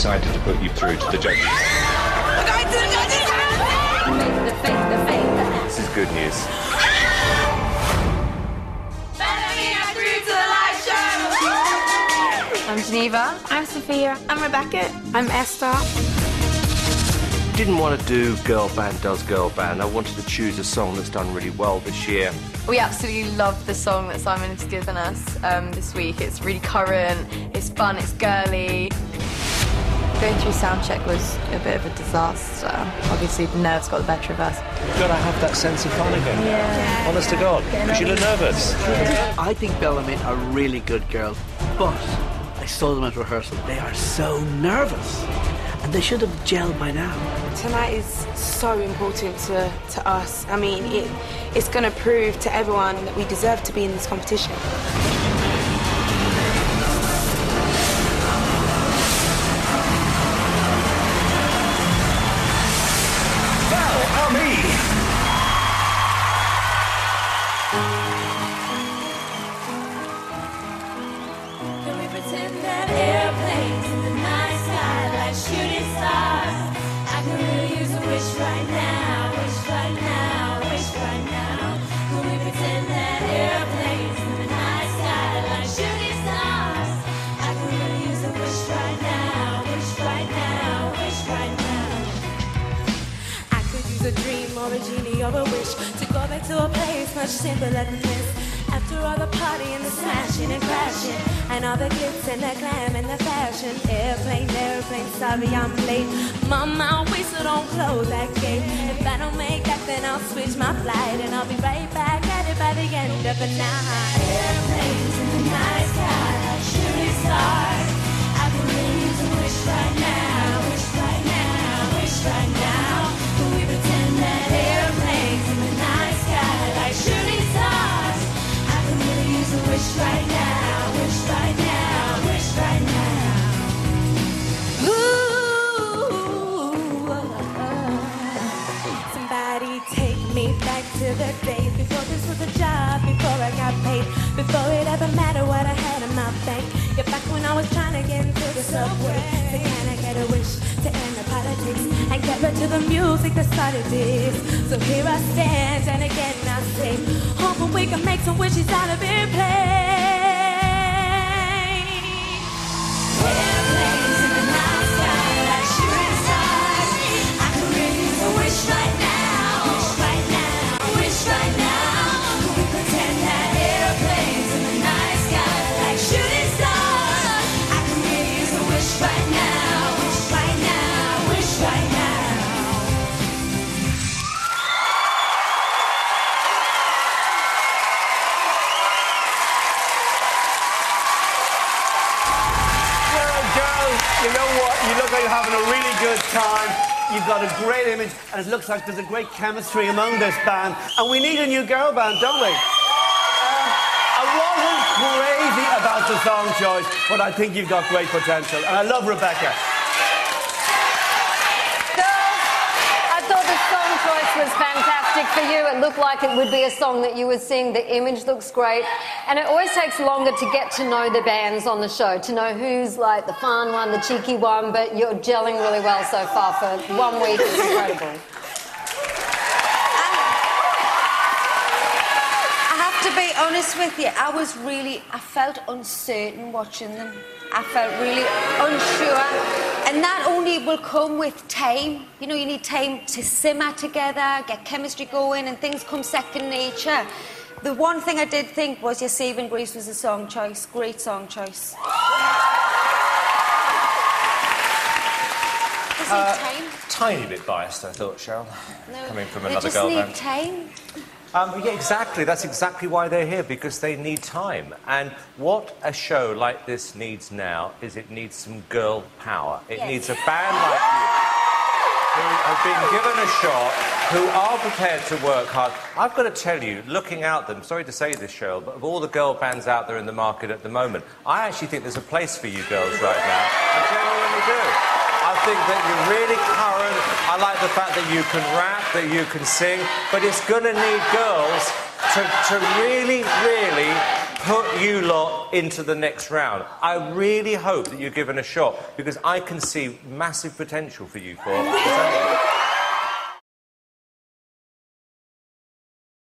decided to put you through to the judges. This is good news. I'm Geneva. I'm Sophia. I'm Rebecca. I'm Esther. Didn't want to do Girl Band Does Girl Band. I wanted to choose a song that's done really well this year. We absolutely love the song that Simon has given us um, this week. It's really current, it's fun, it's girly. Going through soundcheck was a bit of a disaster. Obviously, the nerves got the better of us. You've got to have that sense of fun again. Yeah. Honest to God. Because you look nervous. I think Belle Amie are really good girls, but I saw them at rehearsal. They are so nervous. And they should have gelled by now. Tonight is so important to, to us. I mean, it, it's going to prove to everyone that we deserve to be in this competition. Or a wish right now wish right now wish right now. Could pretend that airplane? In the nice sky I should stars. I could use a wish right now wish right now wish right now. I could use a dream more genie or a wish to go back to a place much simpler than this. After all the partying, the smashing and crashing, and all the glitz and the glam and the fashion. Airplane, airplane, sorry I'm late. Mama, I on close that gate. If I don't make that, then I'll switch my flight, and I'll be right back at it by the end of the night. Airplanes in the night sky, shooting stars. I really use a wish right now, me back to the days before this was a job, before I got paid, before it ever mattered what I had in my bank. Yeah, back when I was trying to get into the subway, so can I get a wish to end the politics and get back to the music that started this? So here I stand, and again I say, hoping we can make some wishes out of airplanes. Airplanes you know what? You look like you're having a really good time. You've got a great image, and it looks like there's a great chemistry among this band. And we need a new girl band, don't we? Um, I wasn't crazy about the song choice, but I think you've got great potential. And I love Rebecca. I thought the song choice was fantastic for you. It looked like it would be a song that you would sing. The image looks great. And it always takes longer to get to know the bands on the show, to know who's like the fun one, the cheeky one, but you're gelling really well so far for one week. It's incredible. I have to be honest with you. I was really, I felt uncertain watching them. I felt really unsure. And that only will come with time. You know, you need time to simmer together, get chemistry going, and things come second nature. The one thing I did think was your saving grace was a song choice. Great song choice. Uh, time? Tiny bit biased, I thought, Cheryl. No, Coming from another just girl need band. time. Um, yeah, exactly. That's exactly why they're here, because they need time. And what a show like this needs now is it needs some girl power. It Yes. needs a band like you who have been given a shot, who are prepared to work hard. I've got to tell you, looking out them, sorry to say this, Cheryl, but of all the girl bands out there in the market at the moment, I actually think there's a place for you girls right now. I genuinely do. I think that you're really current. I like the fact that you can rap, that you can sing, but it's going to need girls to, to really, really put you lot into the next round. I really hope that you're given a shot because I can see massive potential for you four.